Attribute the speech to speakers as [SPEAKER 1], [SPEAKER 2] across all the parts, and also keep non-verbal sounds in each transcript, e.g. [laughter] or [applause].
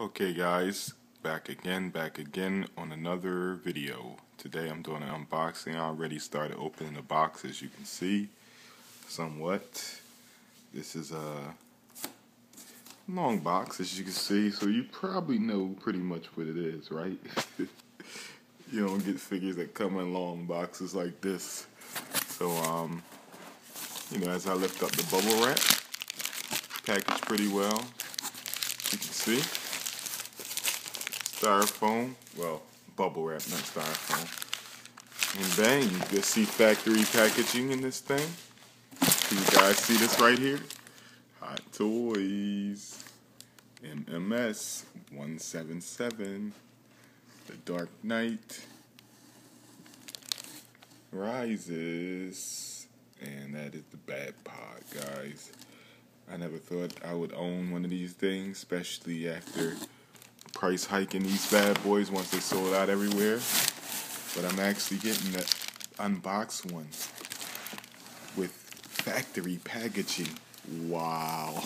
[SPEAKER 1] Okay guys, back again, back again on another video. Today I'm doing an unboxing. I already started opening the box as you can see, somewhat. This is a long box as you can see, so you probably know pretty much what it is, right? [laughs] you don't get figures that come in long boxes like this. So, um, you know, as I lift up the bubble wrap, packaged pretty well, you can see styrofoam. Well, bubble wrap, not styrofoam. And bang, you can see factory packaging in this thing. Can you guys see this right here? Hot Toys. MMS 177. The Dark Knight. Rises. And that is the Bat Pod, guys. I never thought I would own one of these things, especially after price hiking these bad boys once they sold out everywhere. But I'm actually getting the unboxed ones with factory packaging. Wow. [laughs]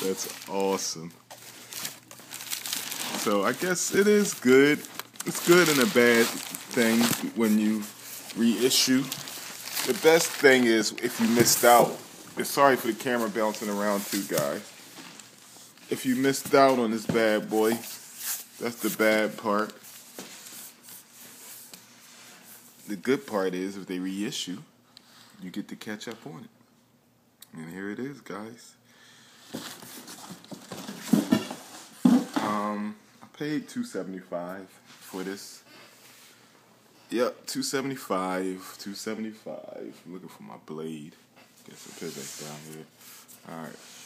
[SPEAKER 1] That's awesome. So I guess it is good. It's good and a bad thing when you reissue. The best thing is if you missed out. Sorry for the camera bouncing around too, guys if you missed out on this bad boy, that's the bad part. The good part is if they reissue, you get to catch up on it. And here it is, guys. Um, I paid two seventy five for this. Yep, two seventy five, two seventy five. Looking for my blade. I put that down here. All right.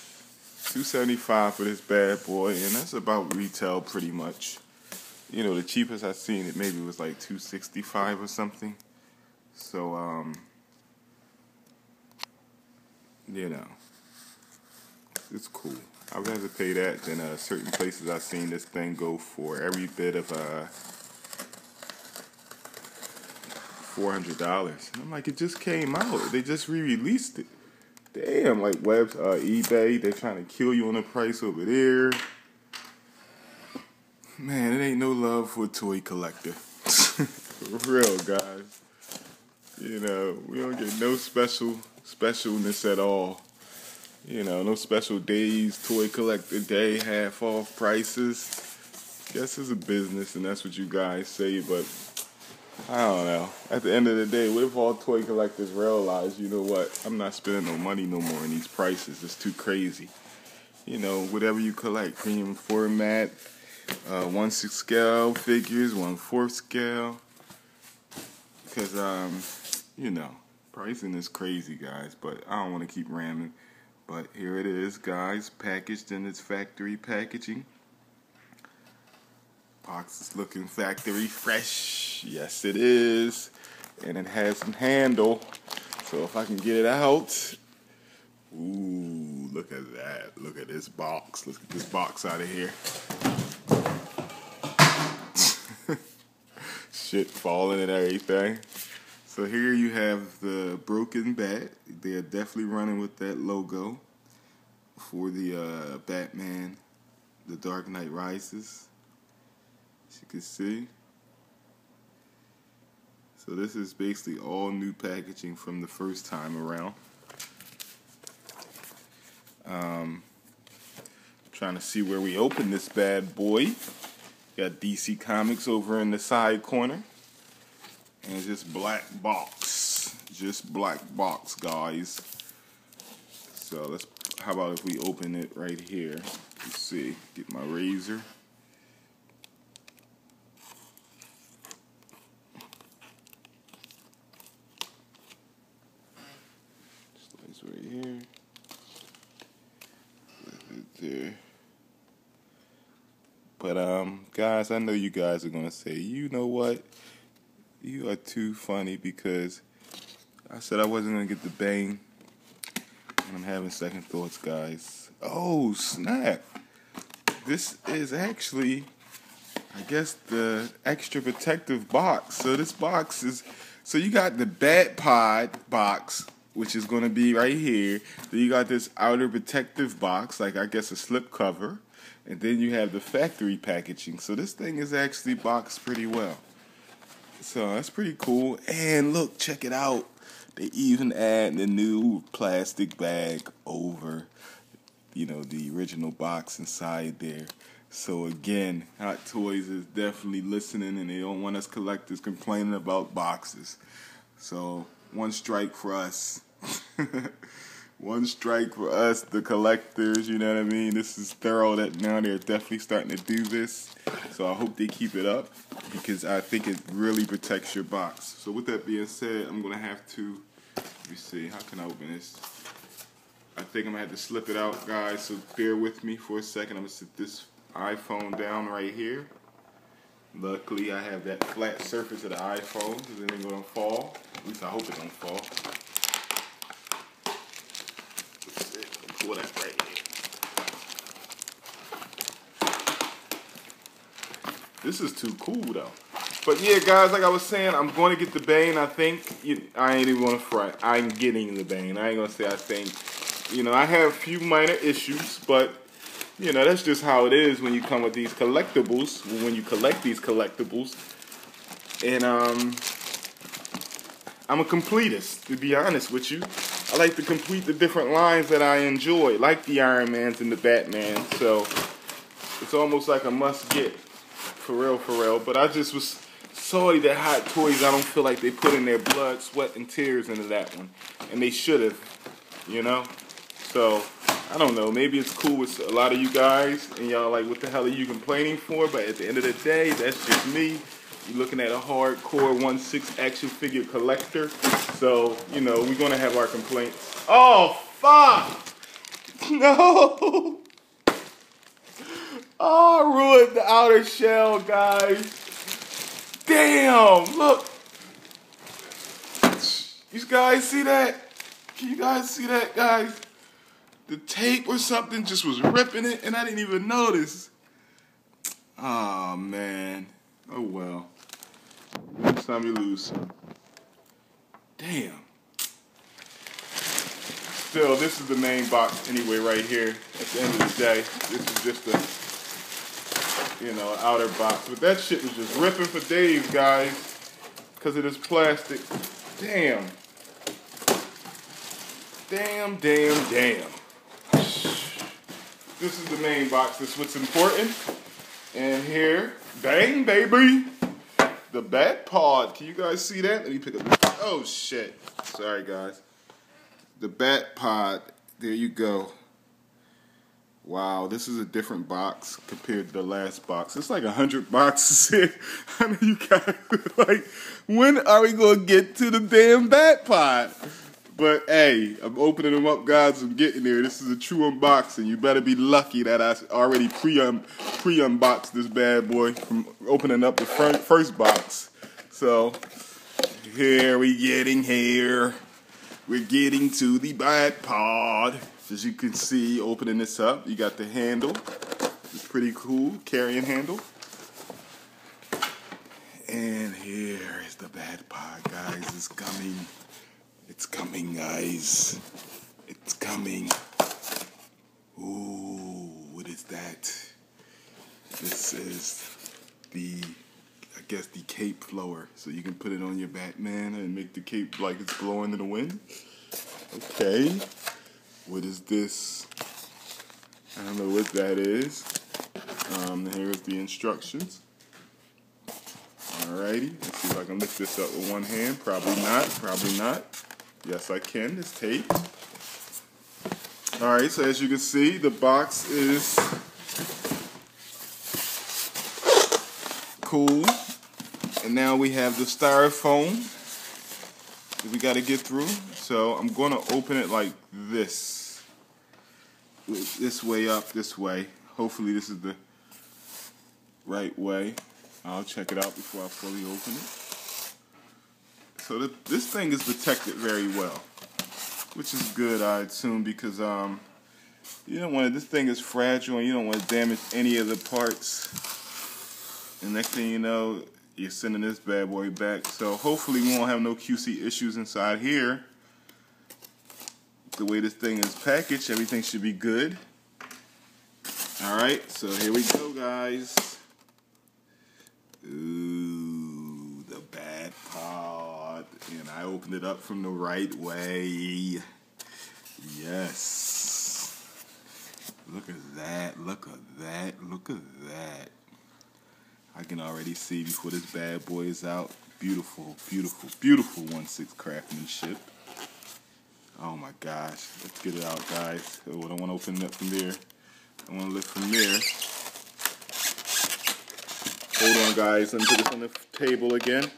[SPEAKER 1] 275 for this bad boy, and that's about retail pretty much. You know, the cheapest I've seen it maybe was like 265 or something. So, um, you know, it's cool. I'd rather pay that than uh, certain places I've seen this thing go for every bit of uh, $400. I'm like, it just came out. They just re-released it damn, like webs, uh, eBay, they're trying to kill you on the price over there. Man, it ain't no love for a toy collector. [laughs] for real, guys. You know, we don't get no special specialness at all. You know, no special days, toy collector day, half off prices. Guess it's a business, and that's what you guys say, but I don't know. At the end of the day, what if all toy collectors realize, you know what, I'm not spending no money no more in these prices. It's too crazy. You know, whatever you collect, premium format, uh, one six scale figures, one fourth scale. Because, um, you know, pricing is crazy, guys. But I don't want to keep ramming. But here it is, guys, packaged in its factory packaging. Box is looking factory fresh. Yes, it is. And it has some handle. So if I can get it out. Ooh, look at that. Look at this box. Look at this box out of here. [laughs] Shit falling and everything. So here you have the broken bat. They are definitely running with that logo for the uh, Batman, The Dark Knight Rises as you can see. So this is basically all new packaging from the first time around. Um, trying to see where we open this bad boy. Got DC Comics over in the side corner. And it's just black box. Just black box, guys. So let's, how about if we open it right here? Let's see, get my razor. right here. there. But um, guys, I know you guys are gonna say, you know what? You are too funny because I said I wasn't gonna get the Bane, and I'm having second thoughts, guys. Oh snap! This is actually, I guess, the extra protective box. So this box is, so you got the Bat Pod box which is going to be right here. Then you got this outer protective box, like I guess a slip cover. And then you have the factory packaging. So this thing is actually boxed pretty well. So that's pretty cool. And look, check it out. They even add the new plastic bag over, you know, the original box inside there. So again, Hot Toys is definitely listening, and they don't want us collectors complaining about boxes. So one strike for us. [laughs] one strike for us, the collectors. You know what I mean? This is thorough. That now they're definitely starting to do this. So I hope they keep it up because I think it really protects your box. So with that being said, I'm gonna have to. Let me see. How can I open this? I think I'm gonna have to slip it out, guys. So bear with me for a second. I'm gonna sit this iPhone down right here. Luckily, I have that flat surface of the iPhone, so it ain't gonna fall. At least I hope it don't fall. Pull that right. This is too cool though. But yeah, guys, like I was saying, I'm going to get the Bane. I think I ain't even gonna front. I'm getting the Bane. I ain't gonna say I think. You know, I have a few minor issues, but you know, that's just how it is when you come with these collectibles, when you collect these collectibles. And um, I'm a completist, to be honest with you. I like to complete the different lines that I enjoy, like the Iron Mans and the Batman. So it's almost like a must get, for real, for real. But I just was sorry that Hot Toys, I don't feel like they put in their blood, sweat, and tears into that one. And they should have, you know? So I don't know. Maybe it's cool with a lot of you guys, and y'all like, what the hell are you complaining for? But at the end of the day, that's just me. You're looking at a hardcore 1-6 action figure collector. So, you know, we're going to have our complaints. Oh, fuck! [laughs] No! Oh, I ruined the outer shell, guys. Damn, look. You guys see that? Can you guys see that, guys? the tape or something just was ripping it, and I didn't even notice. Oh man. Oh well. Time you lose. Damn. Still, this is the main box anyway, right here. At the end of the day, this is just a, you know, outer box. But that shit was just ripping for days, guys, because of this plastic. Damn. Damn, damn, damn. This is the main box. This is what's important. And here, bang, baby, the bat pod. Can you guys see that? Let me pick up this. Oh, shit. Sorry, guys. The bat pod. There you go. Wow, this is a different box compared to the last box. It's like a hundred boxes. [laughs] I mean, you guys like, when are we gonna get to the damn bat pod? But hey, I'm opening them up, guys. I'm getting there. This is a true unboxing. You better be lucky that I already pre um, unboxed this bad boy from opening up the front, first box. So here we getting here. We're getting to the Bat Pod. As you can see, opening this up, you got the handle. It's pretty cool, carrying handle. And here is the Bat Pod, guys. It's coming. It's coming, guys. It's coming. Ooh, what is that? This is the, I guess, the cape flower. So you can put it on your Batman and make the cape like it's blowing in the wind. Okay. What is this? I don't know what that is. Um, here's the instructions. Alrighty, let's see if I can lift this up with one hand. Probably not, probably not. Yes, I can. It's taped. All right, so as you can see, the box is cool. And now we have the styrofoam that we got to get through. So I'm going to open it like this. This way up, this way. Hopefully this is the right way. I'll check it out before I fully open it. So th this thing is protected very well, which is good, I assume, because um, you don't want this thing is fragile and you don't want to damage any of the parts. And next thing you know, you're sending this bad boy back. So hopefully we won't have no QC issues inside here. The way this thing is packaged, everything should be good. All right, so here we go, guys. Ooh, the bad part. And I opened it up from the right way. Yes. Look at that. Look at that. Look at that. I can already see before this bad boy is out. Beautiful, beautiful, beautiful 1-6 craftsmanship. Oh my gosh. Let's get it out, guys. Oh, I don't want to open it up from there. I want to lift from there. Hold on, guys. Let me put this on the table again.